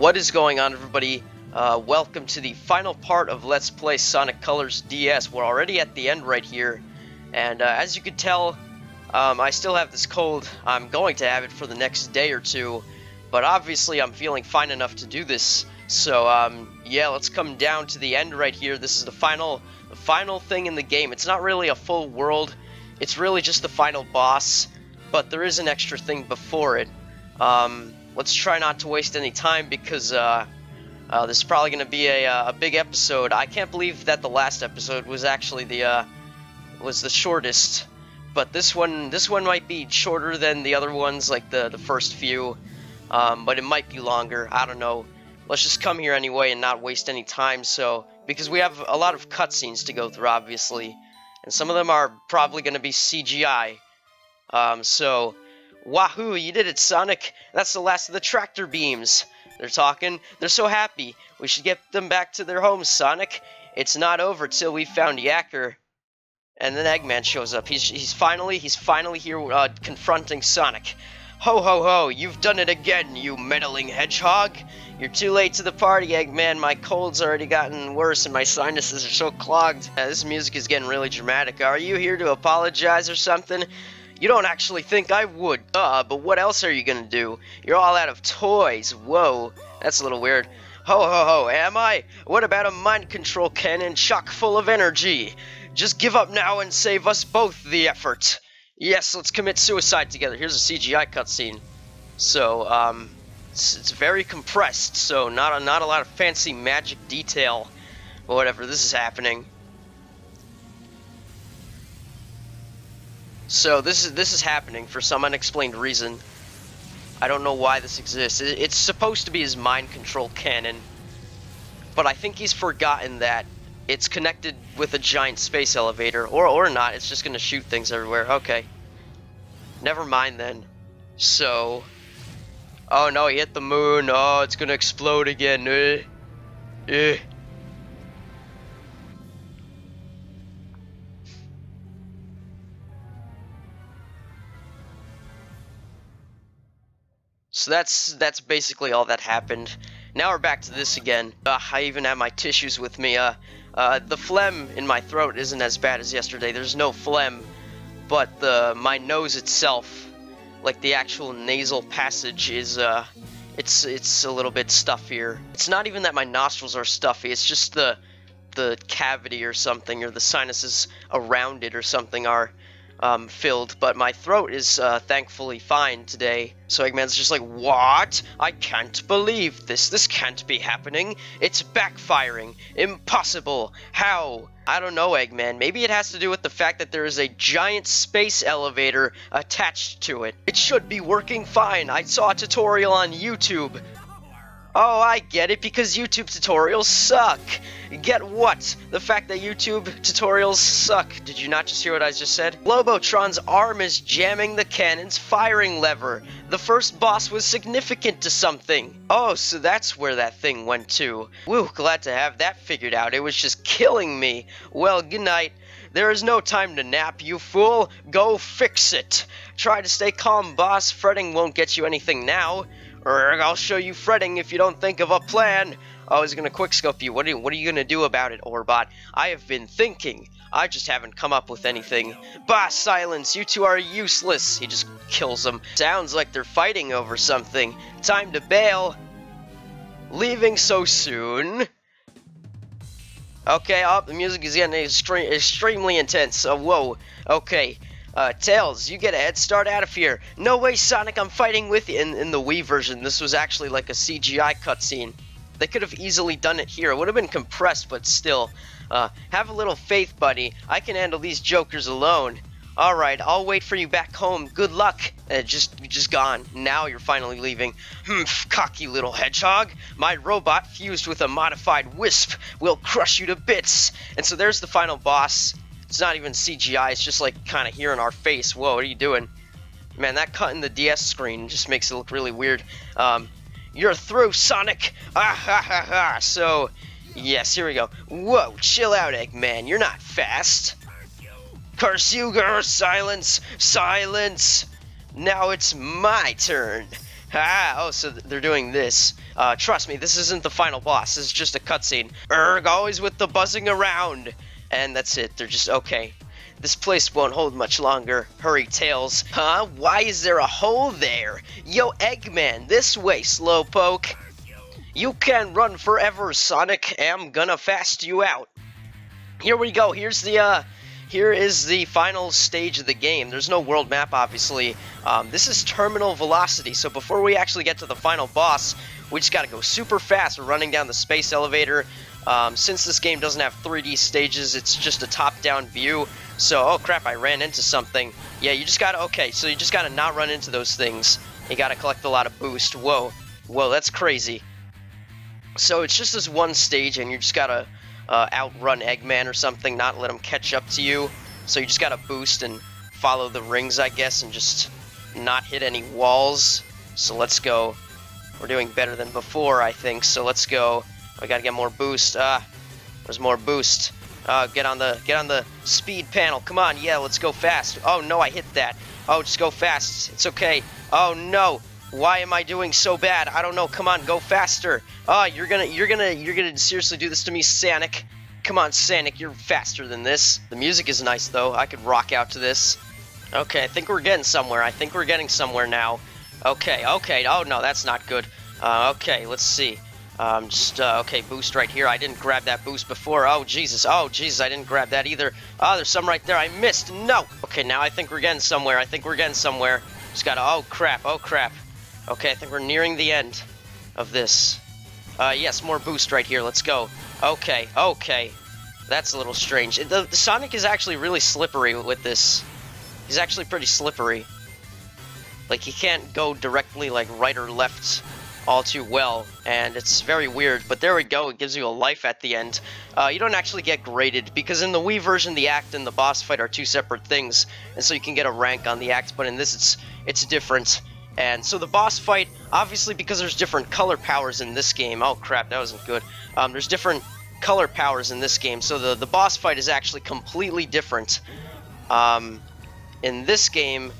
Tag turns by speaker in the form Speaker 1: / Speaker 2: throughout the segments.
Speaker 1: What is going on, everybody? Uh, welcome to the final part of Let's Play Sonic Colors DS. We're already at the end right here, and uh, as you can tell, um, I still have this cold. I'm going to have it for the next day or two, but obviously I'm feeling fine enough to do this. So, um, yeah, let's come down to the end right here. This is the final, the final thing in the game. It's not really a full world. It's really just the final boss, but there is an extra thing before it. Um, let's try not to waste any time because uh, uh, this is probably going to be a, uh, a big episode. I can't believe that the last episode was actually the uh, was the shortest, but this one this one might be shorter than the other ones, like the the first few, um, but it might be longer. I don't know. Let's just come here anyway and not waste any time. So because we have a lot of cutscenes to go through, obviously, and some of them are probably going to be CGI. Um, so Wahoo, you did it, Sonic! That's the last of the tractor beams! They're talking. They're so happy. We should get them back to their homes, Sonic. It's not over till we found Yacker. And then Eggman shows up. He's he's finally he's finally here uh, confronting Sonic. Ho ho ho! You've done it again, you meddling hedgehog! You're too late to the party, Eggman. My cold's already gotten worse and my sinuses are so clogged. Uh, this music is getting really dramatic. Are you here to apologize or something? You don't actually think I would, uh, but what else are you gonna do? You're all out of toys. Whoa, that's a little weird. Ho ho ho, am I? What about a mind control cannon chock full of energy? Just give up now and save us both the effort. Yes, let's commit suicide together. Here's a CGI cutscene. So, um, it's, it's very compressed, so not a, not a lot of fancy magic detail. But whatever, this is happening. So this is this is happening for some unexplained reason. I don't know why this exists. It's supposed to be his mind control cannon, but I think he's forgotten that it's connected with a giant space elevator, or or not. It's just gonna shoot things everywhere. Okay, never mind then. So, oh no, he hit the moon. Oh, it's gonna explode again. Uh, uh. So that's that's basically all that happened. Now we're back to this again. Uh, I even have my tissues with me. Uh, uh, the phlegm in my throat isn't as bad as yesterday. There's no phlegm, but the my nose itself, like the actual nasal passage, is uh, it's it's a little bit stuffier. It's not even that my nostrils are stuffy. It's just the the cavity or something, or the sinuses around it or something are um, filled, but my throat is uh, thankfully fine today. So Eggman's just like, What? I can't believe this. This can't be happening. It's backfiring. Impossible. How? I don't know, Eggman. Maybe it has to do with the fact that there is a giant space elevator attached to it. It should be working fine. I saw a tutorial on YouTube. Oh, I get it, because YouTube tutorials suck. Get what? The fact that YouTube tutorials suck. Did you not just hear what I just said? Globotron's arm is jamming the cannon's firing lever. The first boss was significant to something. Oh, so that's where that thing went to. Woo, glad to have that figured out. It was just killing me. Well, good night. There is no time to nap, you fool. Go fix it. Try to stay calm, boss. Fretting won't get you anything now. Or I'll show you fretting if you don't think of a plan. Oh, was gonna quickscope you. What are you, what are you gonna do about it, Orbot? I have been thinking. I just haven't come up with anything. Bah, silence! You two are useless! He just kills them. Sounds like they're fighting over something. Time to bail. Leaving so soon. Okay, oh, the music is getting extre extremely intense. Oh, whoa. Okay. Uh, Tails, you get a head start out of here. No way, Sonic, I'm fighting with you. In, in the Wii version, this was actually like a CGI cutscene. They could have easily done it here. It would have been compressed, but still. Uh, have a little faith, buddy. I can handle these jokers alone. Alright, I'll wait for you back home. Good luck. Uh, just, just gone. Now you're finally leaving. Hmm, cocky little hedgehog. My robot, fused with a modified wisp, will crush you to bits. And so there's the final boss. It's not even CGI, it's just like kind of here in our face. Whoa, what are you doing? Man, that cut in the DS screen just makes it look really weird. Um, you're through, Sonic! Ah ha ha ha! So, yes, here we go. Whoa, chill out, Eggman, you're not fast. Curse you, girl! Silence! Silence! Now it's my turn! Ah, oh, so they're doing this. Uh, trust me, this isn't the final boss. This is just a cutscene. Erg, always with the buzzing around. And that's it. They're just, okay. This place won't hold much longer. Hurry, Tails. Huh? Why is there a hole there? Yo, Eggman, this way, Slowpoke. You can run forever, Sonic. I'm gonna fast you out. Here we go. Here's the, uh, here is the final stage of the game. There's no world map, obviously. Um, this is terminal velocity, so before we actually get to the final boss, we just gotta go super fast. We're running down the space elevator. Um, since this game doesn't have 3D stages, it's just a top-down view. So, oh crap, I ran into something. Yeah, you just gotta, okay, so you just gotta not run into those things. You gotta collect a lot of boost. Whoa, whoa, that's crazy. So it's just this one stage, and you just gotta uh, outrun Eggman or something, not let him catch up to you. So you just gotta boost and follow the rings, I guess, and just not hit any walls. So let's go. We're doing better than before, I think, so let's go. We gotta get more boost. Ah, there's more boost. Uh, get on the get on the speed panel. Come on, yeah, let's go fast. Oh no, I hit that. Oh, just go fast. It's okay. Oh no, why am I doing so bad? I don't know. Come on, go faster. Oh, you're gonna you're gonna you're gonna seriously do this to me, Sonic. Come on, Sonic, you're faster than this. The music is nice though. I could rock out to this. Okay, I think we're getting somewhere. I think we're getting somewhere now. Okay, okay. Oh no, that's not good. Uh, okay, let's see. Um, just, uh, okay, boost right here. I didn't grab that boost before. Oh, Jesus. Oh, Jesus, I didn't grab that either. Oh, there's some right there. I missed. No. Okay, now I think we're getting somewhere. I think we're getting somewhere. Just gotta, oh, crap. Oh, crap. Okay, I think we're nearing the end of this. Uh, yes, more boost right here. Let's go. Okay, okay. That's a little strange. The, the Sonic is actually really slippery with this. He's actually pretty slippery. Like, he can't go directly, like, right or left all too well, and it's very weird, but there we go, it gives you a life at the end. Uh, you don't actually get graded, because in the Wii version, the act and the boss fight are two separate things, and so you can get a rank on the act, but in this, it's it's different. And so the boss fight, obviously because there's different color powers in this game, oh crap, that wasn't good, um, there's different color powers in this game, so the, the boss fight is actually completely different. Um, in this game,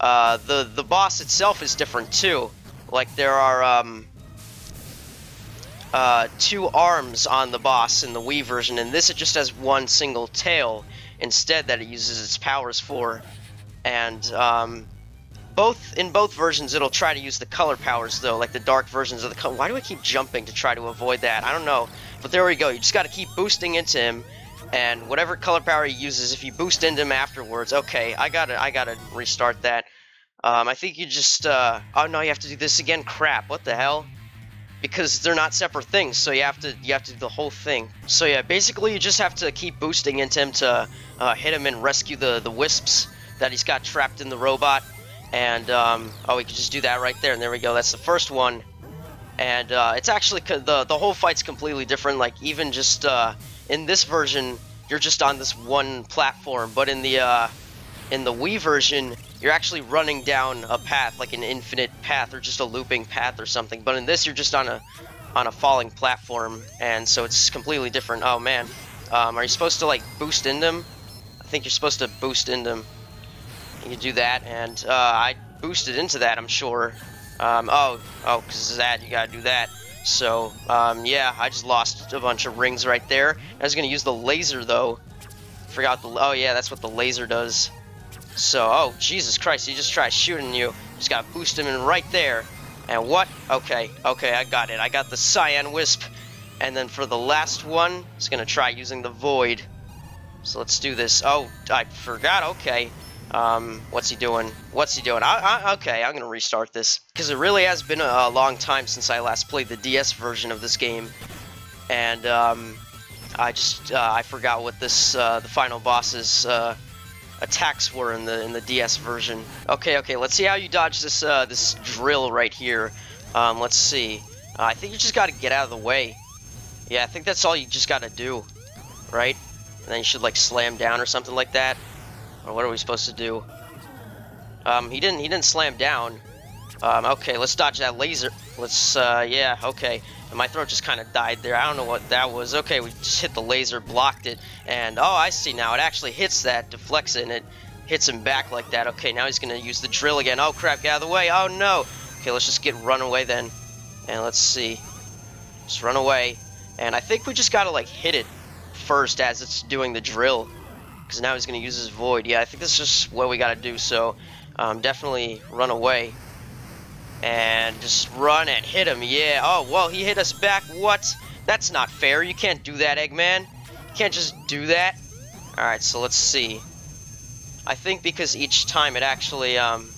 Speaker 1: uh, the, the boss itself is different too. Like there are um, uh, two arms on the boss in the Wii version, and this it just has one single tail instead that it uses its powers for. And um, both in both versions, it'll try to use the color powers though, like the dark versions of the color. Why do I keep jumping to try to avoid that? I don't know. But there we go. You just got to keep boosting into him, and whatever color power he uses, if you boost into him afterwards, okay, I gotta I gotta restart that. Um, I think you just, uh, oh no, you have to do this again? Crap, what the hell? Because they're not separate things, so you have to, you have to do the whole thing. So yeah, basically you just have to keep boosting into him to uh, hit him and rescue the, the wisps that he's got trapped in the robot. And, um, oh, we can just do that right there, and there we go, that's the first one. And, uh, it's actually, the, the whole fight's completely different, like, even just, uh, in this version, you're just on this one platform, but in the, uh, in the Wii version, you're actually running down a path, like an infinite path or just a looping path or something. But in this, you're just on a on a falling platform, and so it's completely different. Oh man, um, are you supposed to like boost into them? I think you're supposed to boost into them. You can do that, and uh, I boosted into that, I'm sure. Um, oh, oh, because that, you gotta do that. So, um, yeah, I just lost a bunch of rings right there. I was gonna use the laser, though. Forgot the, oh yeah, that's what the laser does. So, oh, Jesus Christ, he just tried shooting you. Just gotta boost him in right there. And what? Okay, okay, I got it. I got the Cyan Wisp. And then for the last one, it's gonna try using the Void. So let's do this. Oh, I forgot, okay. Um, what's he doing? What's he doing? I, I, okay, I'm gonna restart this. Because it really has been a, a, long time since I last played the DS version of this game. And, um, I just, uh, I forgot what this, uh, the final boss's, uh, attacks were in the in the DS version. Okay, okay, let's see how you dodge this uh, this drill right here. Um, let's see. I think you just got to get out of the way. Yeah, I think that's all you just got to do, right? And then you should like slam down or something like that. Or what are we supposed to do? Um, he didn't he didn't slam down. Um, okay, let's dodge that laser. Let's uh, yeah, okay. And my throat just kind of died there. I don't know what that was. Okay, we just hit the laser, blocked it, and oh, I see now. It actually hits that, deflects it, and it hits him back like that. Okay, now he's going to use the drill again. Oh, crap, get out of the way. Oh, no. Okay, let's just get run away then. And let's see. Just run away. And I think we just gotta like hit it first as it's doing the drill. Because now he's gonna use his void. Yeah, I think this is just what we gotta do. So um, definitely run away. And just run and hit him. Yeah. Oh, well, he hit us back. What? That's not fair. You can't do that, Eggman. You can't just do that. Alright, so let's see. I think because each time it actually, um...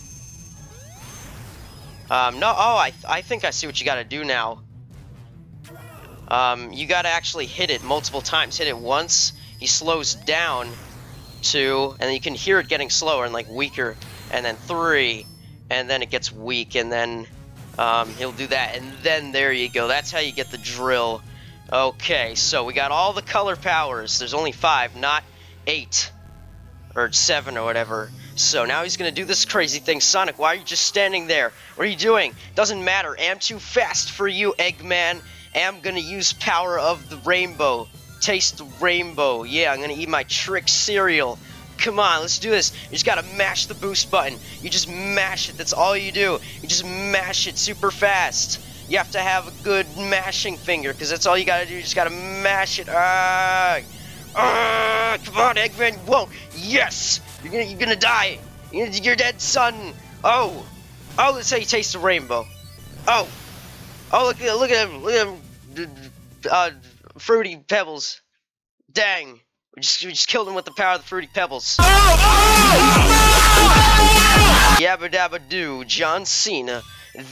Speaker 1: Um, no, oh, I, I think I see what you gotta do now. Um, you gotta actually hit it multiple times. Hit it once, he slows down, two, and then you can hear it getting slower and, like, weaker, and then three, and then it gets weak, and then, um, he'll do that, and then there you go. That's how you get the drill. Okay, so we got all the color powers. There's only five, not eight or seven or whatever. So now he's gonna do this crazy thing. Sonic, why are you just standing there? What are you doing? Doesn't matter. I'm too fast for you, Eggman. I'm gonna use power of the rainbow. Taste the rainbow. Yeah, I'm gonna eat my Trix cereal. Come on, let's do this. You just gotta mash the boost button. You just mash it. That's all you do. You just mash it super fast. You have to have a good mashing finger, because that's all you gotta do. You just gotta mash it. Ah! Uh, come on, Eggman, won't. Yes! You're gonna, you're gonna die. You're, dead, son. Oh. Oh, let's say you taste the rainbow. Oh. Oh, look, look at him. Look at him. Uh, fruity pebbles. Dang. We just, we just killed him with the power of the fruity pebbles. Yabba dabba John Cena.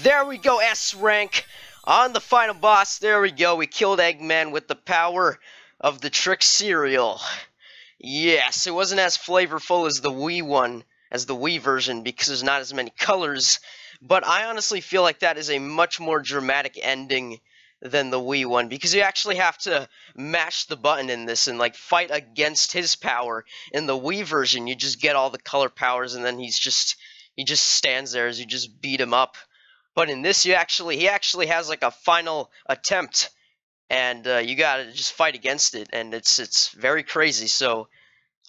Speaker 1: There we go, S rank. On the final boss, there we go. We killed Eggman with the power of the Trix cereal. Yes, it wasn't as flavorful as the Wii one, as the Wii version, because there's not as many colors, but I honestly feel like that is a much more dramatic ending than the Wii one, because you actually have to mash the button in this and, like, fight against his power. In the Wii version, you just get all the color powers, and then he's just, he just stands there as you just beat him up. But in this, you actually, he actually has, like, a final attempt and uh, you gotta just fight against it, and it's it's very crazy. So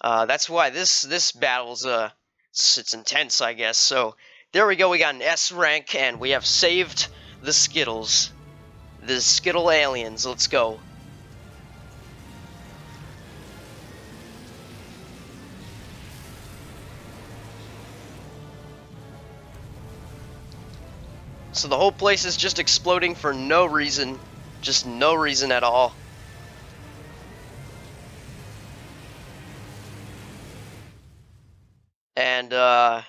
Speaker 1: uh, that's why this this battle's uh it's, it's intense, I guess. So there we go. We got an S rank, and we have saved the Skittles, the Skittle aliens. Let's go. So the whole place is just exploding for no reason. Just no reason at all. And, uh,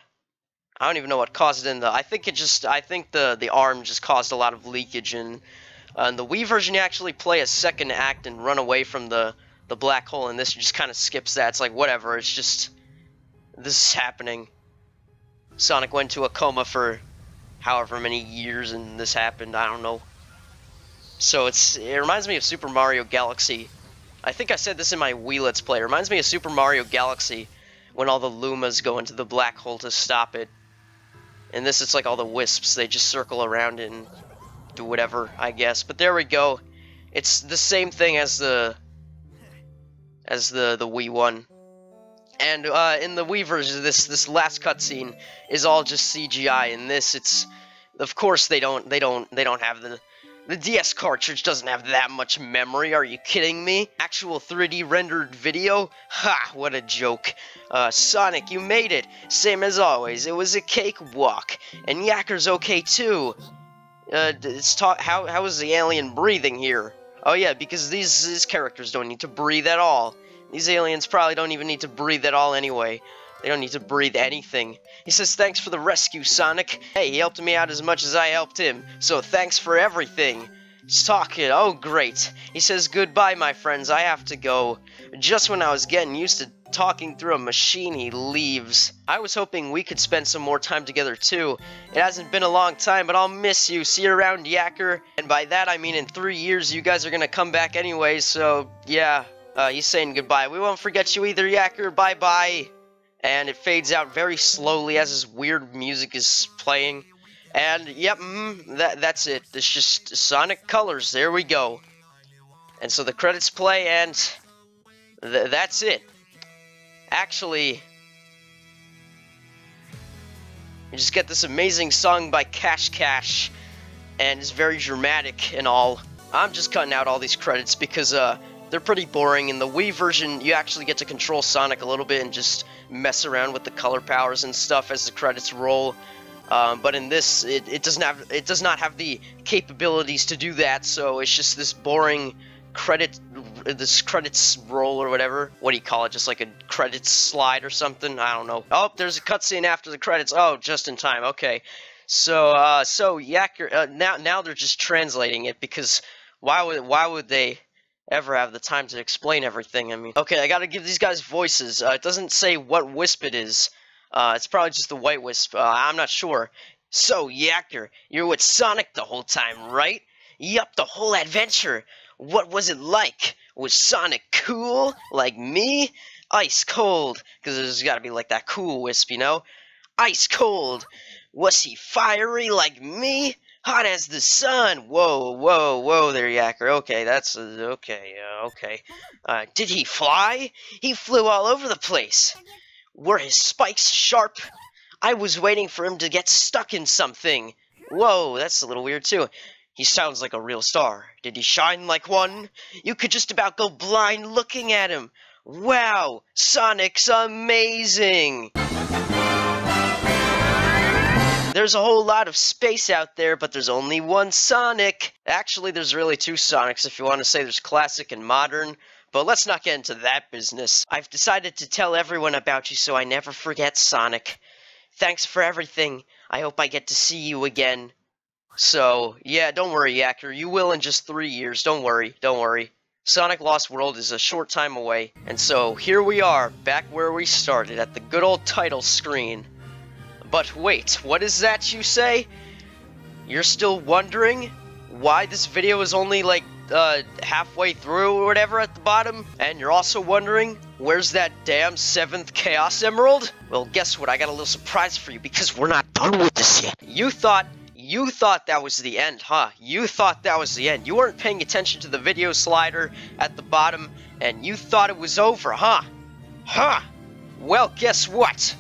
Speaker 1: I don't even know what caused it in the, I think it just, I think the, the arm just caused a lot of leakage and, uh, in the Wii version you actually play a second act and run away from the, the black hole, and this just kind of skips that. It's like, whatever, it's just, this is happening. Sonic went to a coma for however many years and this happened, I don't know. So it's it reminds me of Super Mario Galaxy. I think I said this in my Wii Let's Play. It reminds me of Super Mario Galaxy when all the Lumas go into the black hole to stop it. And this it's like all the wisps, they just circle around it and do whatever, I guess. But there we go. It's the same thing as the as the the Wii one. And uh, in the Wii version, this this last cutscene is all just CGI. In this, it's of course they don't they don't they don't have the the DS cartridge doesn't have that much memory, are you kidding me? Actual 3D rendered video? Ha, what a joke. Uh, Sonic, you made it. Same as always, it was a cakewalk. And Yacker's okay too. Uh, it's ta how, how is the alien breathing here? Oh yeah, because these, these characters don't need to breathe at all. These aliens probably don't even need to breathe at all anyway. They don't need to breathe anything. He says thanks for the rescue, Sonic. Hey, he helped me out as much as I helped him, so thanks for everything. Talking. Oh, great. He says goodbye, my friends. I have to go. Just when I was getting used to talking through a machine, he leaves. I was hoping we could spend some more time together, too. It hasn't been a long time, but I'll miss you. See you around, Yacker. And by that, I mean in three years, you guys are gonna come back anyway, so, yeah. Uh, he's saying goodbye. We won't forget you either, Yacker. Bye-bye and it fades out very slowly as this weird music is playing. And yep, mm, that that's it. It's just Sonic Colors. There we go. And so the credits play, and th that's it. Actually, you just get this amazing song by Cash Cash. and it's very dramatic and all. I'm just cutting out all these credits because uh, they're pretty boring. In the Wii version, you actually get to control Sonic a little bit and just mess around with the color powers and stuff as the credits roll. Um, but in this, it, it doesn't have it does not have the capabilities to do that. So it's just this boring credit this credits roll or whatever. What do you call it? Just like a credits slide or something? I don't know. Oh, there's a cutscene after the credits. Oh, just in time. Okay. So, uh, so Yacker, uh, now now they're just translating it because why would why would they ever have the time to explain everything? I mean, okay, I got to give these guys voices. Uh, it doesn't say what wisp it is. Uh, it's probably just the white wisp. Uh, I'm not sure. So, Yacker, you're with Sonic the whole time, right? Yup, the whole adventure. What was it like? Was Sonic cool? Like me? Ice cold. Because there's got to be like that cool wisp, you know? Ice cold. Was he fiery like me? Hot as the sun. Whoa, whoa, whoa there, Yacker. Okay, that's... Uh, okay, uh, okay. Uh, did he fly? He flew all over the place. Were his spikes sharp? I was waiting for him to get stuck in something. Whoa, that's a little weird, too. He sounds like a real star. Did he shine like one? You could just about go blind looking at him. Wow, Sonic's amazing! There's a whole lot of space out there, but there's only one Sonic. Actually, there's really two Sonics if you want to say there's classic and modern. But let's not get into that business. I've decided to tell everyone about you so I never forget Sonic. Thanks for everything. I hope I get to see you again. So, yeah, don't worry, Yacker. You will in just three years. Don't worry. Don't worry. Sonic Lost World is a short time away. And so, here we are, back where we started, at the good old title screen. But wait, what is that you say? You're still wondering why this video is only like uh, halfway through or whatever at the bottom? And you're also wondering, where's that damn seventh Chaos Emerald? Well, guess what? I got a little surprise for you because we're not done with this yet. You thought you thought that was the end, huh? You thought that was the end. You weren't paying attention to the video slider at the bottom, and you thought it was over, huh? Huh? Well, guess what?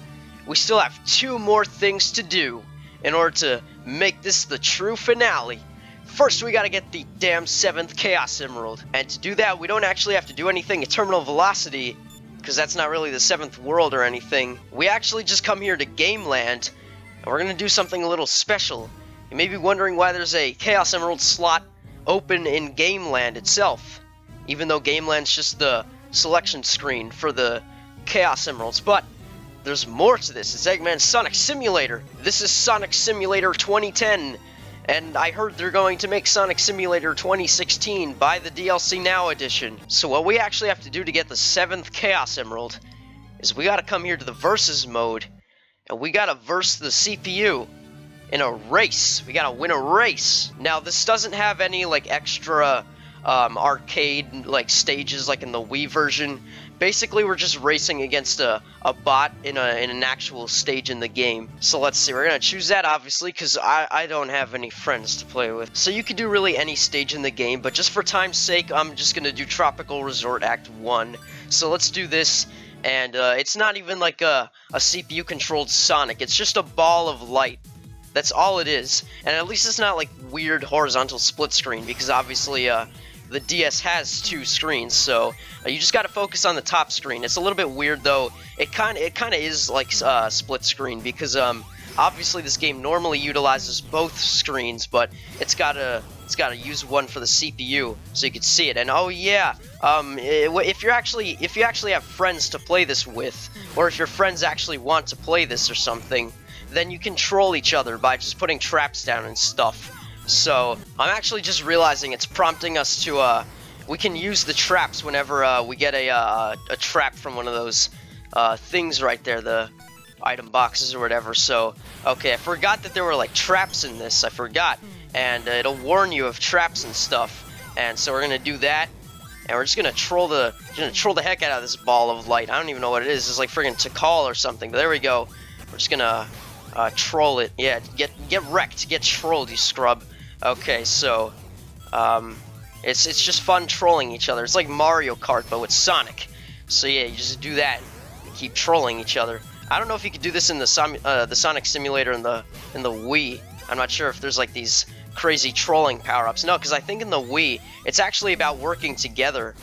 Speaker 1: We still have two more things to do in order to make this the true finale. First, we gotta get the damn 7th Chaos Emerald. And to do that, we don't actually have to do anything at Terminal Velocity, because that's not really the 7th world or anything. We actually just come here to Gameland, and we're gonna do something a little special. You may be wondering why there's a Chaos Emerald slot open in Gameland itself, even though Gameland's just the selection screen for the Chaos Emeralds. But there's more to this. It's Eggman Sonic Simulator. This is Sonic Simulator 2010, and I heard they're going to make Sonic Simulator 2016 by the DLC Now edition. So what we actually have to do to get the 7th Chaos Emerald is we gotta come here to the Versus mode, and we gotta verse the CPU in a race. We gotta win a race. Now, this doesn't have any, like, extra um, arcade, like, stages like in the Wii version. Basically, we're just racing against a, a bot in, a, in an actual stage in the game. So let's see, we're gonna choose that, obviously, because I, I don't have any friends to play with. So you can do really any stage in the game, but just for time's sake, I'm just gonna do Tropical Resort Act 1. So let's do this and uh, it's not even like a, a CPU controlled Sonic, it's just a ball of light. That's all it is. And at least it's not like weird horizontal split screen because obviously uh, the DS has two screens, so uh, you just got to focus on the top screen. It's a little bit weird though. It kind it kind of is like uh, split screen because um obviously this game normally utilizes both screens, but it's got to it's got to use one for the CPU so you can see it. And oh yeah, um, if you're actually if you actually have friends to play this with, or if your friends actually want to play this or something, then you control each other by just putting traps down and stuff. So, I'm actually just realizing it's prompting us to, uh, we can use the traps whenever, uh, we get a, uh, a trap from one of those, uh, things right there, the item boxes or whatever. So, okay, I forgot that there were, like, traps in this. I forgot. And uh, it'll warn you of traps and stuff. And so we're gonna do that. And we're just gonna troll the gonna troll the heck out of this ball of light. I don't even know what it is. It's like friggin' Tikal or something. But there we go. We're just gonna uh, troll it. Yeah, get get wrecked, get trolled, you scrub. Okay, so um, it's it's just fun trolling each other. It's like Mario Kart, but with Sonic. So yeah, you just do that, and keep trolling each other. I don't know if you could do this in the uh, the Sonic Simulator in the in the Wii. I'm not sure if there's like these crazy trolling power-ups. No, because I think in the Wii, it's actually about working together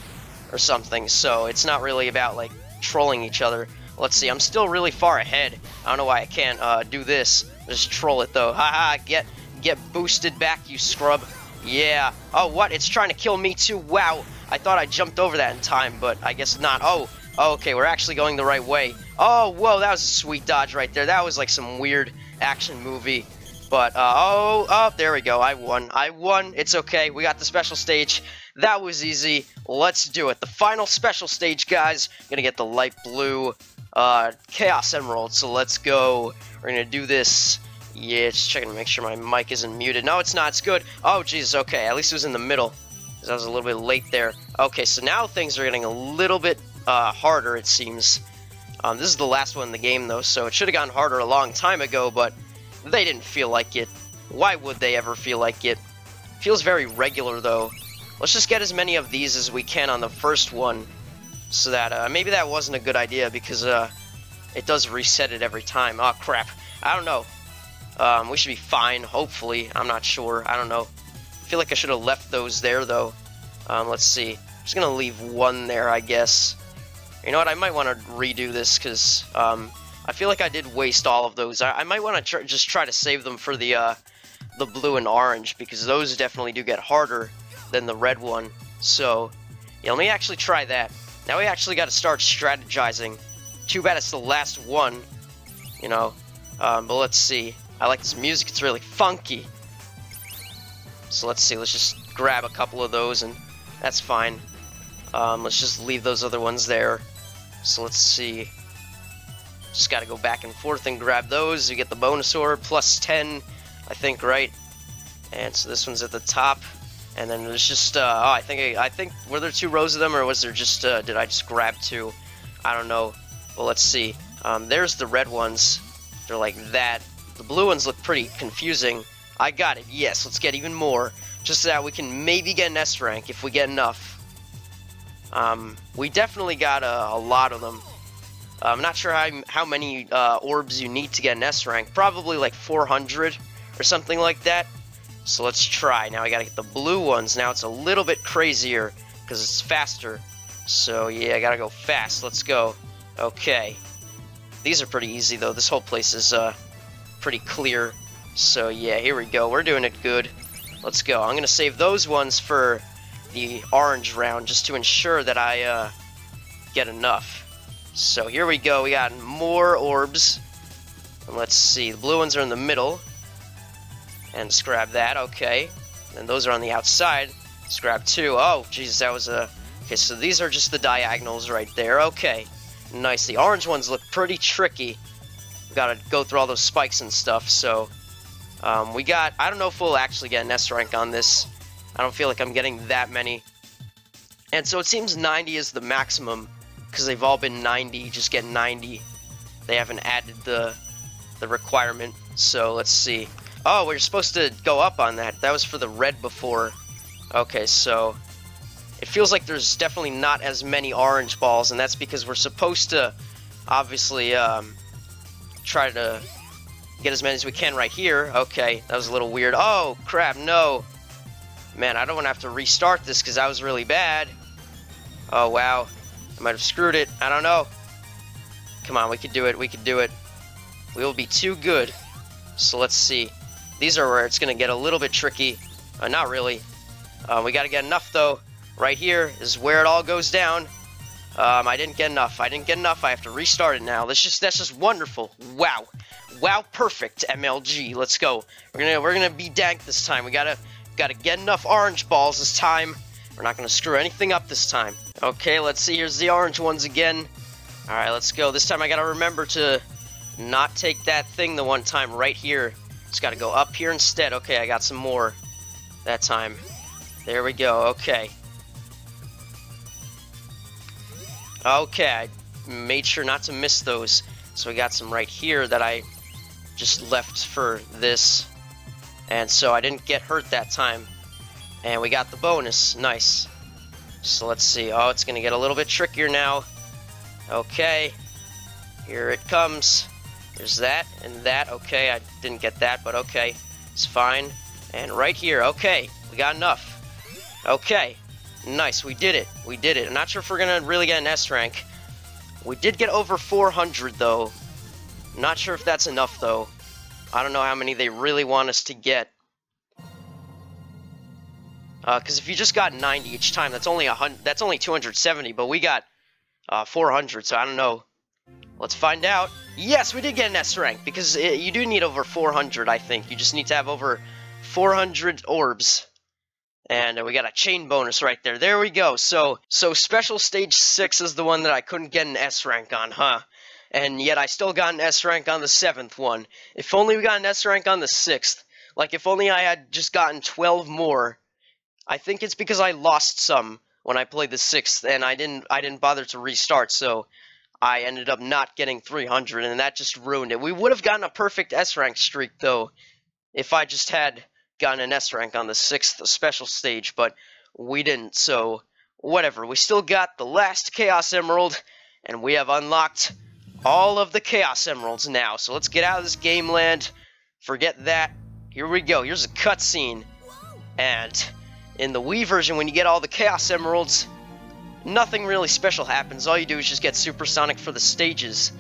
Speaker 1: or something, so it's not really about, like, trolling each other. Let's see, I'm still really far ahead. I don't know why I can't uh, do this. Just troll it, though. Haha, get, get boosted back, you scrub. Yeah. Oh, what? It's trying to kill me, too. Wow. I thought I jumped over that in time, but I guess not. Oh, oh okay, we're actually going the right way. Oh, whoa, that was a sweet dodge right there. That was like some weird action movie but, uh, oh, oh, there we go. I won. I won. It's okay. We got the special stage. That was easy. Let's do it. The final special stage, guys. Gonna get the light blue uh, Chaos Emerald. So let's go. We're gonna do this. Yeah, just checking to make sure my mic isn't muted. No, it's not. It's good. Oh, Jesus. Okay, at least it was in the middle. Because I was a little bit late there. Okay, so now things are getting a little bit uh, harder, it seems. Um, this is the last one in the game, though, so it should have gotten harder a long time ago, but they didn't feel like it. Why would they ever feel like it? Feels very regular, though. Let's just get as many of these as we can on the first one. So that, uh, maybe that wasn't a good idea, because, uh, it does reset it every time. Oh, crap. I don't know. Um, we should be fine, hopefully. I'm not sure. I don't know. I feel like I should have left those there, though. Um, let's see. I'm just gonna leave one there, I guess. You know what? I might want to redo this, because, um, I feel like I did waste all of those. I, I might want to tr just try to save them for the uh, the blue and orange because those definitely do get harder than the red one. So, yeah, let me actually try that. Now we actually got to start strategizing. Too bad it's the last one, you know. Um, but let's see. I like this music. It's really funky. So let's see. Let's just grab a couple of those, and that's fine. Um, let's just leave those other ones there. So let's see. Just gotta go back and forth and grab those. You get the bonus orb, plus 10, I think, right? And so this one's at the top. And then there's just, uh, oh, I think, I, think, were there two rows of them, or was there just, uh, did I just grab two? I don't know. Well, let's see. Um, there's the red ones. They're like that. The blue ones look pretty confusing. I got it. Yes, let's get even more. Just so that we can maybe get an S rank if we get enough. Um, we definitely got a, a lot of them. Uh, I'm not sure how, how many uh, orbs you need to get an S rank. Probably like 400 or something like that. So let's try. Now I gotta get the blue ones. Now it's a little bit crazier because it's faster. So yeah, I gotta go fast. Let's go. Okay. These are pretty easy though. This whole place is uh, pretty clear. So yeah, here we go. We're doing it good. Let's go. I'm gonna save those ones for the orange round just to ensure that I uh, get enough. So here we go. We got more orbs. And let's see. The blue ones are in the middle. And grab that. Okay. And those are on the outside. Let's two. Oh, Jesus, that was a... Okay, so these are just the diagonals right there. Okay. Nice. The orange ones look pretty tricky. We gotta go through all those spikes and stuff, so... Um, we got... I don't know if we'll actually get an S rank on this. I don't feel like I'm getting that many. And so it seems 90 is the maximum because they've all been 90, just get 90. They haven't added the the requirement. So let's see. Oh, we're supposed to go up on that. That was for the red before. Okay, so it feels like there's definitely not as many orange balls, and that's because we're supposed to obviously um, try to get as many as we can right here. Okay, that was a little weird. Oh, crap, no. Man, I don't want to have to restart this because that was really bad. Oh, wow. I might have screwed it. I don't know. Come on, we can do it. We can do it. We will be too good. So let's see. These are where it's going to get a little bit tricky. Uh, not really. Uh, we got to get enough, though. Right here is where it all goes down. Um, I didn't get enough. I didn't get enough. I have to restart it now. That's just that's just wonderful. Wow, wow, perfect. MLG. Let's go. We're gonna we're gonna be dank this time. We gotta gotta get enough orange balls this time. We're not gonna screw anything up this time. Okay, let's see. Here's the orange ones again. Alright, let's go. This time I gotta remember to not take that thing the one time right here. Gotta go up here instead. Okay, I got some more that time. There we go. Okay. Okay, I made sure not to miss those. So we got some right here that I just left for this. And so I didn't get hurt that time. And we got the bonus. Nice. So let's see. Oh, it's to get a little bit trickier now. Okay. Here it comes. There's that and that. Okay, I didn't get that, but okay. It's fine. And right here, okay, we got enough. Okay, nice, we did it. We did it. I'm not sure if we're gonna really get an S rank. We did get over 400 though. Not sure if that's enough though. I don't know how many they really want us to get. Uh, Because uh, if you just got 90 each time, that's only a hundred. That's only 270, but we got uh, 400, so I don't know. Let's find out. Yes, we did get an S rank because it, you do need over 400. I think you just need to have over 400 orbs, and uh, we got a chain bonus right there. There we go. So, so special stage six is the one that I couldn't get an S rank on, huh? And yet I still got an S rank on the seventh one. If only we got an S rank on the sixth. Like if only I had just gotten 12 more I think it's because I lost some when I played the sixth, and I didn't I didn't bother to restart, so I ended up not getting 300, and that just ruined it. We would have gotten a perfect S rank streak though, if I just had gotten an S rank on the sixth special stage, but we didn't. So whatever. We still got the last Chaos Emerald, and we have unlocked all of the Chaos Emeralds now. So let's get out of this game land. Forget that. Here we go. Here's a cutscene, and in the Wii version, when you get all the Chaos Emeralds, nothing really special happens. All you do is just get Supersonic for the stages.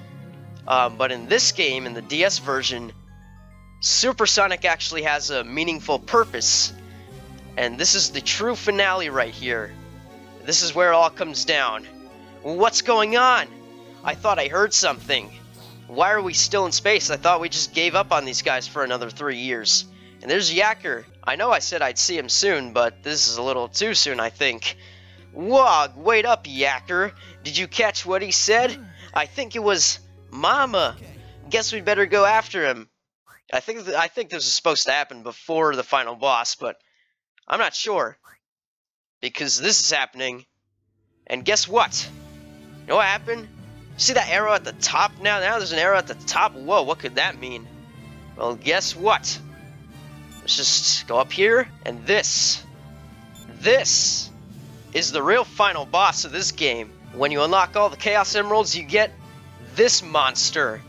Speaker 1: Um, but in this game, in the DS version, Supersonic actually has a meaningful purpose. And this is the true finale right here. This is where it all comes down. What's going on? I thought I heard something. Why are we still in space? I thought we just gave up on these guys for another three years. And there's Yacker. I know I said I'd see him soon, but this is a little too soon, I think. Wog, wait up, Yacker. Did you catch what he said? I think it was Mama. Guess we'd better go after him. I think I think this was supposed to happen before the final boss, but I'm not sure. Because this is happening. And guess what? You know what happened? See that arrow at the top now? Now there's an arrow at the top. Whoa, what could that mean? Well, guess what? Let's just go up here, and this, this is the real final boss of this game. When you unlock all the Chaos Emeralds, you get this monster.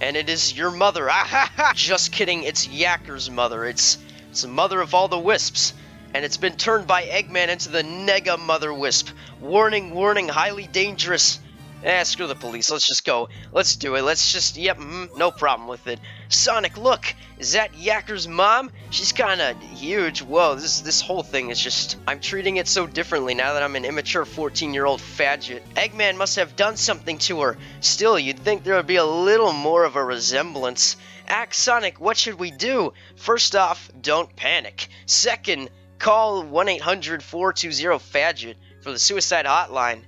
Speaker 1: And it is your mother. Just kidding, it's Yacker's mother. It's, it's the mother of all the wisps. And it's been turned by Eggman into the Nega Mother Wisp. Warning, warning, highly dangerous. Eh, screw the police. Let's just go. Let's do it. Let's just, yep, mm, no problem with it. Sonic, look! Is that Yacker's mom? She's kinda huge. Whoa, this this whole thing is just... I'm treating it so differently now that I'm an immature 14-year-old fadget. Eggman must have done something to her. Still, you'd think there would be a little more of a resemblance. Act Sonic, what should we do? First off, don't panic. Second, call 1-800-420-FADGET for the suicide hotline.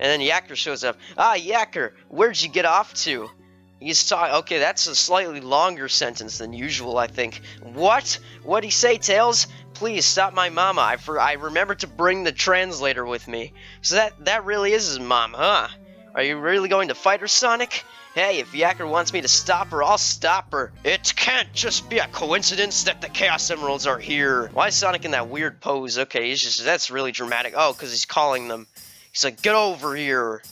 Speaker 1: And then Yacker shows up. Ah, Yacker, where'd you get off to? He's talking. Okay, that's a slightly longer sentence than usual, I think. What? What'd he say, Tails? Please stop my mama. I for I remember to bring the translator with me. So that that really is his mom, huh? Are you really going to fight her, Sonic? Hey, if Yacker wants me to stop her, I'll stop her. It can't just be a coincidence that the Chaos Emeralds are here. Why is Sonic in that weird pose? Okay, he's just that's really dramatic. Oh, because he's calling them. He's like, get over here.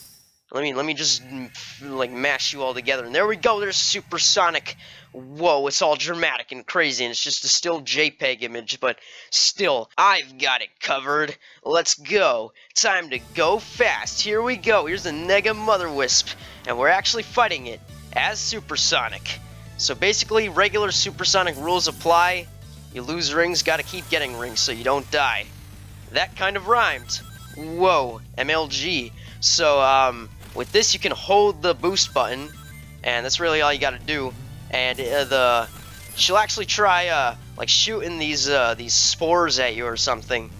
Speaker 1: Let me let me just mm, like mash you all together. And there we go. There's supersonic. Whoa, it's all dramatic and crazy, and it's just a still JPEG image, but still, I've got it covered. Let's go. Time to go fast. Here we go. Here's the Nega Mother Wisp, and we're actually fighting it as supersonic. So basically, regular supersonic rules apply. You lose rings, gotta keep getting rings so you don't die. That kind of rhymed. Whoa, MLG. So, um, with this you can hold the boost button, and that's really all you gotta do. And uh, the she'll actually try, uh, like shooting these, uh, these spores at you or something,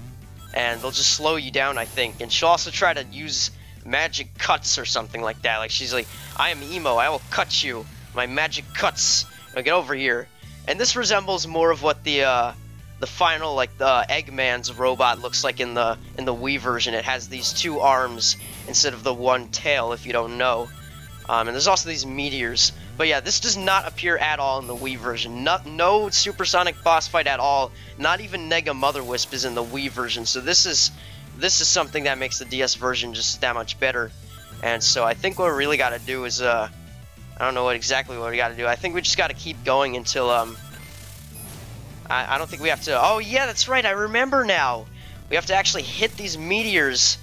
Speaker 1: and they'll just slow you down, I think. And she'll also try to use magic cuts or something like that. Like she's like, I am emo, I will cut you. My magic cuts. Now get over here. And this resembles more of what the, uh, the final like the Eggman's robot looks like in the in the Wii version. It has these two arms instead of the one tail. If you don't know, um, and there's also these meteors. But yeah, this does not appear at all in the Wii version. Not, no supersonic boss fight at all. Not even Nega Mother Wisp is in the Wii version. So this is this is something that makes the DS version just that much better. And so I think what we really got to do is uh, I don't know what exactly what we got to do. I think we just got to keep going until um I, I don't think we have to... Oh, yeah, that's right. I remember now. We have to actually hit these meteors.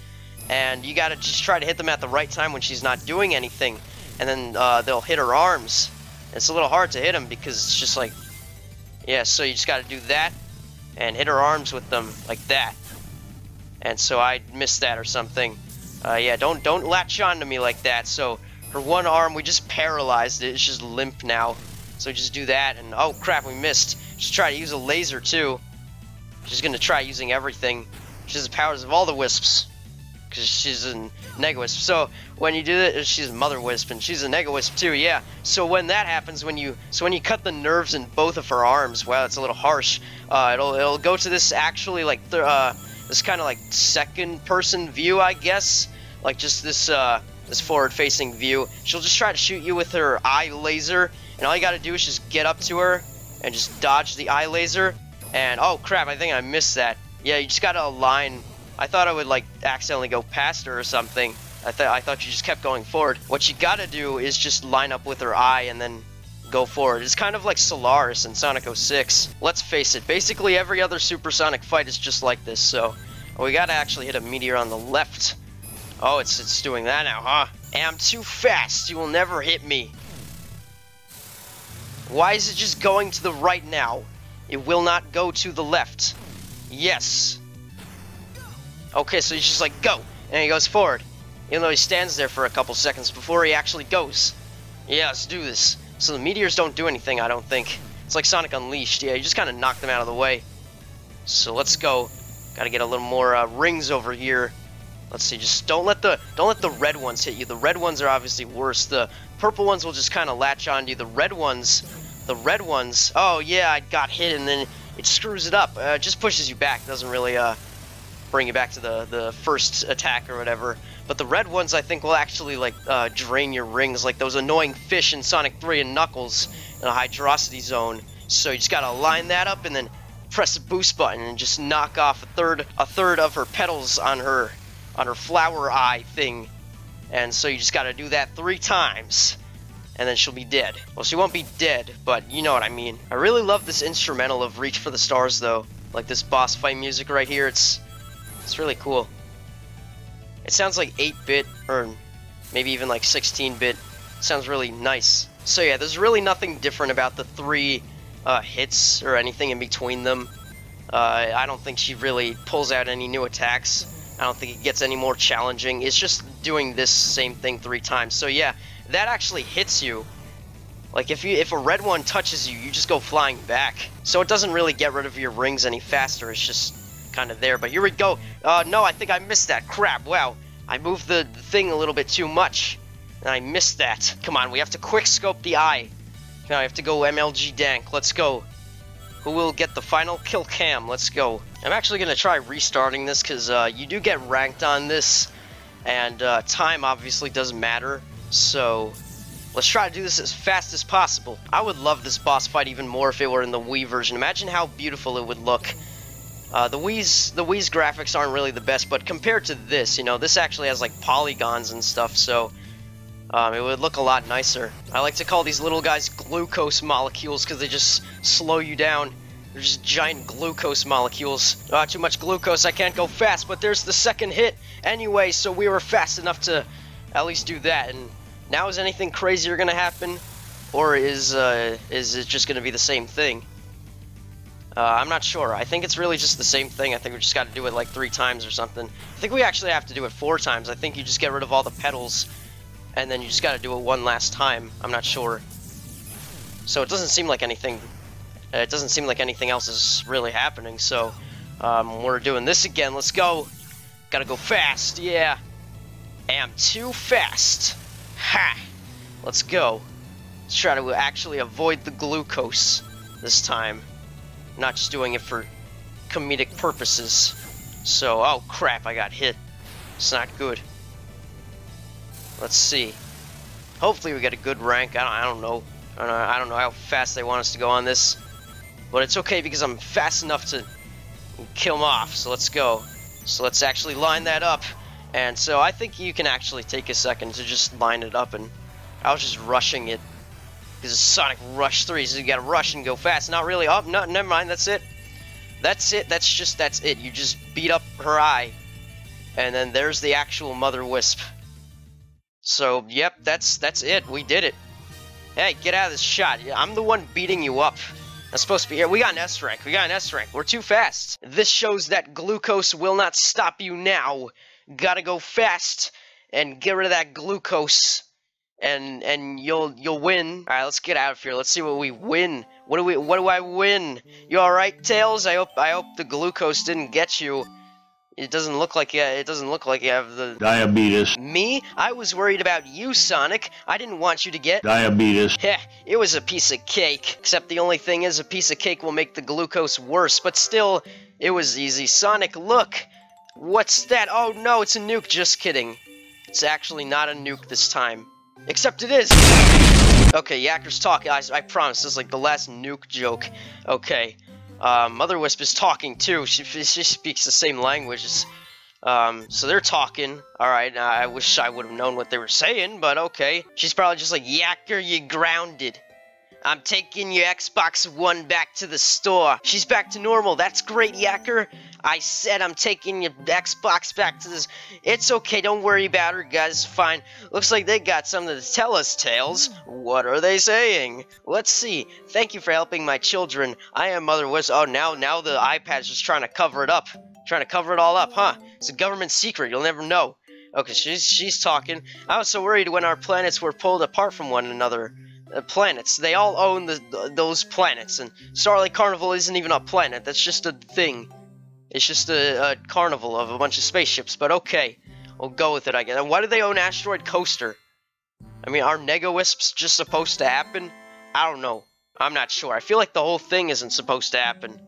Speaker 1: And you got to just try to hit them at the right time when she's not doing anything. And then uh, they'll hit her arms. It's a little hard to hit them because it's just like... Yeah, so you just got to do that. And hit her arms with them like that. And so I missed that or something. Uh, yeah, don't don't latch on to me like that. So her one arm, we just paralyzed it. It's just limp now. So just do that, and oh crap, we missed. Just try to use a laser too. She's gonna try using everything. She has the powers of all the wisps. Because she's a Nega Wisp. So when you do that, she's a Mother Wisp, and she's a Nega Wisp too, yeah. So when that happens, when you so when you cut the nerves in both of her arms, wow, it's a little harsh. Uh, it'll it'll go to this actually like uh, this kind of like second person view, I guess. Like just this uh, this forward facing view. She'll just try to shoot you with her eye laser, and all you gotta do is just get up to her and just dodge the eye laser. And oh crap, I think I missed that. Yeah, you just gotta align. I thought I would like accidentally go past her or something. I thought I thought you just kept going forward. What you gotta do is just line up with her eye and then go forward. It's kind of like Solaris in Sonic 06. Let's face it, basically every other Supersonic fight is just like this, so we gotta actually hit a meteor on the left. Oh, it's, it's doing that now, huh? I'm too fast, you will never hit me. Why is it just going to the right now? It will not go to the left. Yes. Okay, so he's just like, go. And he goes forward. Even though he stands there for a couple seconds before he actually goes. Yeah, let's do this. So the meteors don't do anything, I don't think. It's like Sonic Unleashed. Yeah, you just kind of knock them out of the way. So let's go. Gotta get a little more uh, rings over here. Let's see, just don't let the don't let the red ones hit you. The red ones are obviously worse. The purple ones will just kind of latch onto you. The red ones, the red ones, oh yeah, I got hit and then it screws it up. Uh, just pushes you back. Doesn't really uh, bring you back to the, the first attack or whatever. But the red ones, I think, will actually like uh, drain your rings, like those annoying fish in Sonic 3 and Knuckles in a Hydrocity Zone. So you just gotta line that up and then press the boost button and just knock off a third a third of her petals on her on her flower eye thing. And so you just gotta do that three times and then she'll be dead. Well, she won't be dead, but you know what I mean. I really love this instrumental of Reach for the Stars, though. Like this boss fight music right here, it's it's really cool. It sounds like 8-bit, or maybe even like 16-bit. Sounds really nice. So yeah, there's really nothing different about the three uh, hits or anything in between them. Uh, I don't think she really pulls out any new attacks. I don't think it gets any more challenging. It's just doing this same thing three times. So yeah, that actually hits you. Like if you if a red one touches you, you just go flying back. So it doesn't really get rid of your rings any faster. It's just kind of there. But here we go. Uh, no, I think I missed that. Crap. Wow. I moved the thing a little bit too much. And I missed that. Come on, we have to quick scope the eye. Now I have to go MLG Dank. Let's go. Who will get the final kill cam? Let's go. I'm actually going to try restarting this because uh, you do get ranked on this. And uh, time obviously doesn't matter. So let's try to do this as fast as possible. I would love this boss fight even more if it were in the Wii version. Imagine how beautiful it would look. Uh, the Wii's the Wii's graphics aren't really the best, but compared to this, you know, this actually has like polygons and stuff, so um, it would look a lot nicer. I like to call these little guys glucose molecules because they just slow you down. They're just giant glucose molecules. Ah, too much glucose, I can't go fast, but there's the second hit anyway, so we were fast enough to at least do that. And now is anything crazier gonna happen, or is uh, is it just gonna be the same thing? Uh, I'm not sure. I think it's really just the same thing. I think we just got to do it like three times or something. I think we actually have to do it four times. I think you just get rid of all the petals, and then you just got to do it one last time. I'm not sure. So it doesn't seem like anything. Uh, it doesn't seem like anything else is really happening. So um, we're doing this again. Let's go. Gotta go fast. Yeah. Am too fast. Ha! Let's go. Let's try to actually avoid the glucose this time not just doing it for comedic purposes. So, oh crap, I got hit. It's not good. Let's see. Hopefully we get a good rank. I don't, I don't know. I don't know. I don't know how fast they want us to go on this. But it's okay because I'm fast enough to kill them off. So let's go. So let's actually line that up. And so I think you can actually take a second to just line it up. And I was just rushing it Because it's Sonic Rush 3, so you gotta rush and go fast. Not really. Oh, no, never mind. That's it. That's it. That's just, that's it. You just beat up her eye. And then there's the actual Mother Wisp. So, yep, that's that's it. We did it. Hey, get out of this shot. I'm the one beating you up. I'm supposed to be here. We got an S rank. We got an S rank. We're too fast. This shows that glucose will not stop you now. Gotta go fast and get rid of that glucose. And and you'll you'll win. Alright, let's get out of here. Let's see what we win. What do we what do I win? You alright, Tails? I hope I hope the glucose didn't get you. It doesn't look like you, it doesn't look like you have the
Speaker 2: diabetes.
Speaker 1: Me? I was worried about you, Sonic. I didn't want you to get
Speaker 2: diabetes.
Speaker 1: Heh, it was a piece of cake. Except the only thing is a piece of cake will make the glucose worse, but still, it was easy. Sonic, look! What's that? Oh no, it's a nuke. Just kidding. It's actually not a nuke this time. Except it is! Okay, Yacker's talk. I, I promise, this is like the last nuke joke. Okay. Uh, Mother Wisp is talking too. She, she speaks the same language. Um, so they're talking. Alright, uh, I wish I would have known what they were saying, but okay. She's probably just like, Yacker, you grounded. I'm taking your Xbox One back to the store. She's back to normal. That's great, Yacker. I said I'm taking your Xbox back to this. It's okay, don't worry about her, guys. Fine. Looks like they got something to tell us, Tails. What are they saying? Let's see. Thank you for helping my children. I am Mother Wisp. Oh, now, now the iPad's just trying to cover it up. Trying to cover it all up, huh? It's a government secret. You'll never know. Okay, she's she's talking. I was so worried when our planets were pulled apart from one another uh, planets. They all own the, those planets, and Starlight Carnival isn't even a planet. That's just a thing. It's just a, a carnival of a bunch of spaceships. But okay, we'll go with it. I guess. And why do they own Asteroid Coaster? I mean, are Nega Wisps just supposed to happen? I don't know. I'm not sure. I feel like the whole thing isn't supposed to happen.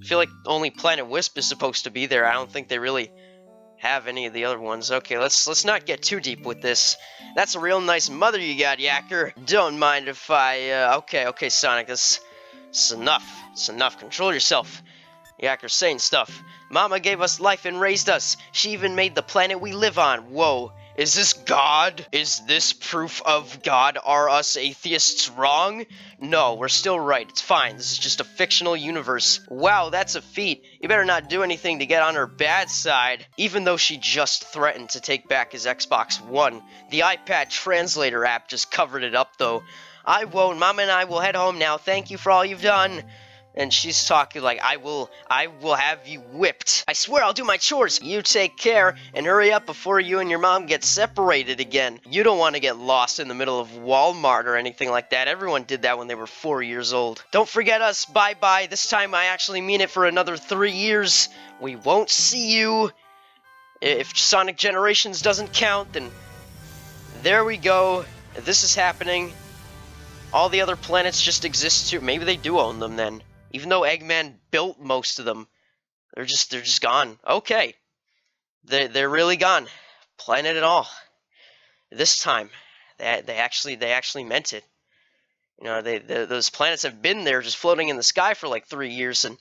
Speaker 1: I feel like only Planet Wisp is supposed to be there. I don't think they really have any of the other ones. Okay, let's let's not get too deep with this. That's a real nice mother you got, Yacker. Don't mind if I, uh, okay, okay, Sonic, this, this is enough. It's enough. Control yourself. Yacker's saying stuff. Mama gave us life and raised us. She even made the planet we live on. Whoa. Is this God? Is this proof of God? Are us atheists wrong? No, we're still right. It's fine. This is just a fictional universe. Wow, that's a feat. You better not do anything to get on her bad side. Even though she just threatened to take back his Xbox One. The iPad translator app just covered it up, though. I won't. Mom and I will head home now. Thank you for all you've done and she's talking like I will I will have you whipped. I swear I'll do my chores. You take care and hurry up before you and your mom get separated again. You don't want to get lost in the middle of Walmart or anything like that. Everyone did that when they were 4 years old. Don't forget us. Bye-bye. This time I actually mean it for another 3 years. We won't see you. If Sonic Generations doesn't count, then there we go. This is happening. All the other planets just exist too. Maybe they do own them then. Even though Eggman built most of them, they're just they're just gone. Okay, they they're really gone. Planet it all. This time, they they actually they actually meant it. You know, they, they those planets have been there, just floating in the sky for like three years, and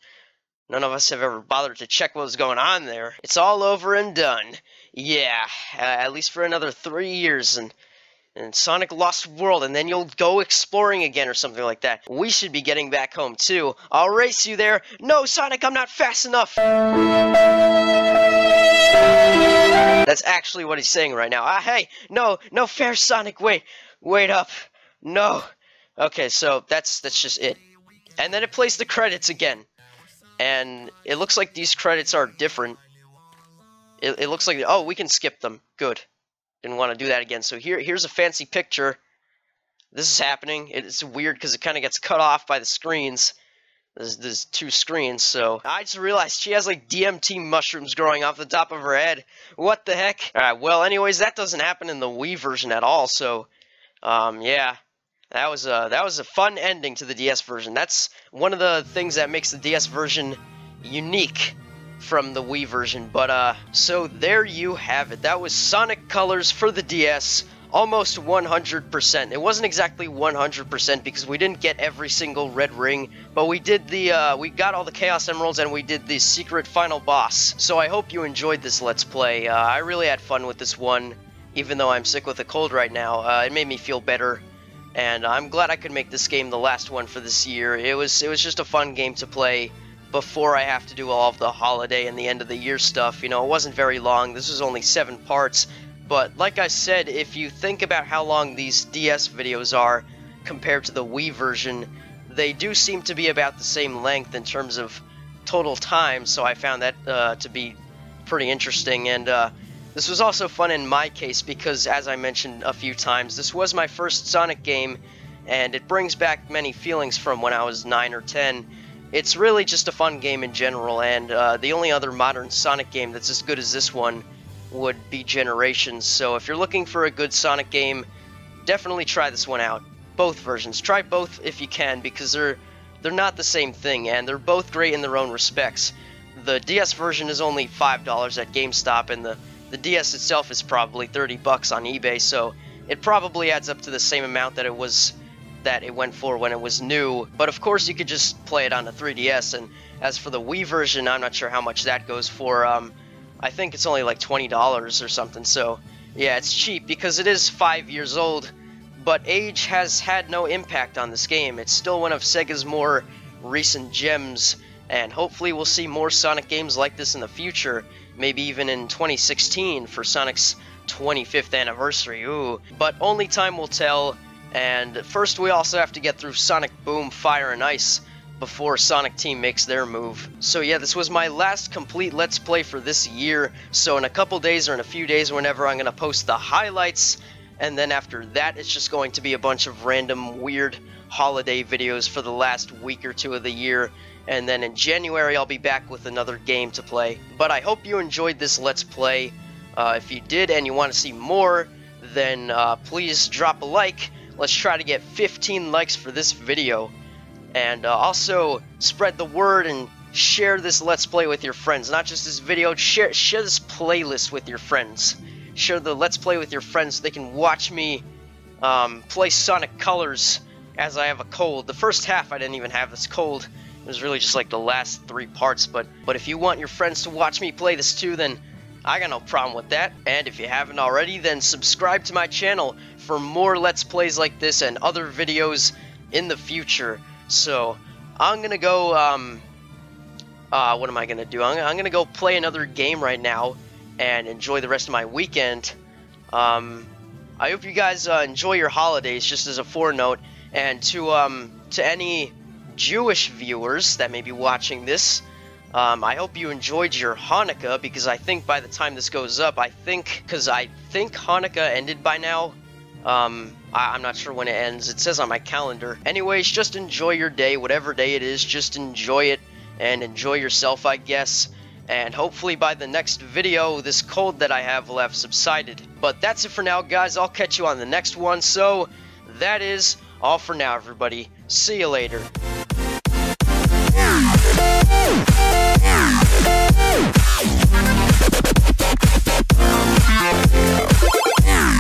Speaker 1: none of us have ever bothered to check what was going on there. It's all over and done. Yeah, uh, at least for another three years, and and Sonic Lost World, and then you'll go exploring again or something like that. We should be getting back home too. I'll race you there. No, Sonic, I'm not fast enough. That's actually what he's saying right now. Ah, hey, no, no fair, Sonic. Wait, wait up. No. Okay, so that's that's just it. And then it plays the credits again. And it looks like these credits are different. It, it looks like, oh, we can skip them. Good. Didn't want to do that again. So here, here's a fancy picture. This is happening. It's weird because it kind of gets cut off by the screens. There's, there's two screens, so I just realized she has like DMT mushrooms growing off the top of her head. What the heck? Alright, well, anyways, that doesn't happen in the Wii version at all, so, um, yeah. That was a, that was a fun ending to the DS version. That's one of the things that makes the DS version unique from the Wii version. But, uh, so there you have it. That was Sonic Colors for the DS. Almost 100%. It wasn't exactly 100% because we didn't get every single red ring, but we did the, uh, we got all the Chaos Emeralds and we did the secret final boss. So I hope you enjoyed this Let's Play. Uh, I really had fun with this one, even though I'm sick with a cold right now. Uh, it made me feel better and I'm glad I could make this game the last one for this year. It was it was just a fun game to play before I have to do all of the holiday and the end of the year stuff. You know, it wasn't very long. This was only seven parts. But like I said, if you think about how long these DS videos are compared to the Wii version, they do seem to be about the same length in terms of total time. So I found that uh, to be pretty interesting. And uh, this was also fun in my case because, as I mentioned a few times, this was my first Sonic game, and it brings back many feelings from when I was 9 or 10 it's really just a fun game in general, and uh, the only other modern Sonic game that's as good as this one would be Generations. So if you're looking for a good Sonic game, definitely try this one out. Both versions. Try both if you can, because they're they're not the same thing, and they're both great in their own respects. The DS version is only five dollars at GameStop, and the the DS itself is probably 30 bucks on eBay. So it probably adds up to the same amount that it was that it went for when it was new. But of course, you could just play it on the 3DS. And as for the Wii version, I'm not sure how much that goes for. Um, I think it's only like $20 or something. So yeah, it's cheap because it is five years old. But age has had no impact on this game. It's still one of Sega's more recent gems. And hopefully we'll see more Sonic games like this in the future. Maybe even in 2016 for Sonic's 25th anniversary. Ooh. But only time will tell. And first we also have to get through Sonic Boom, Fire and Ice before Sonic Team makes their move. So yeah, this was my last complete Let's Play for this year. So in a couple days or in a few days, whenever I'm going to post the highlights, and then after that, it's just going to be a bunch of random weird holiday videos for the last week or two of the year. And then in January, I'll be back with another game to play. But I hope you enjoyed this Let's Play. Uh, if you did and you want to see more, then uh, please drop a like Let's try to get 15 likes for this video. And uh, also spread the word and share this Let's Play with your friends. Not just this video, share, share this playlist with your friends. Share the Let's Play with your friends so they can watch me um, play Sonic Colors as I have a cold. The first half I didn't even have this cold. It was really just like the last three parts. But, but if you want your friends to watch me play this too, then I got no problem with that. And if you haven't already, then subscribe to my channel for more Let's Plays like this and other videos in the future. So, I'm gonna go, um, uh, what am I gonna do? I'm, I'm gonna go play another game right now and enjoy the rest of my weekend. Um, I hope you guys uh, enjoy your holidays, just as a forenote, and to, um, to any Jewish viewers that may be watching this, um, I hope you enjoyed your Hanukkah because I think by the time this goes up, I think because I think Hanukkah ended by now. Um, I, am not sure when it ends. It says on my calendar. Anyways, just enjoy your day, whatever day it is. Just enjoy it and enjoy yourself, I guess. And hopefully by the next video, this cold that I have will have subsided. But that's it for now, guys. I'll catch you on the next one. So, that is all for now, everybody. See you later. Yeah.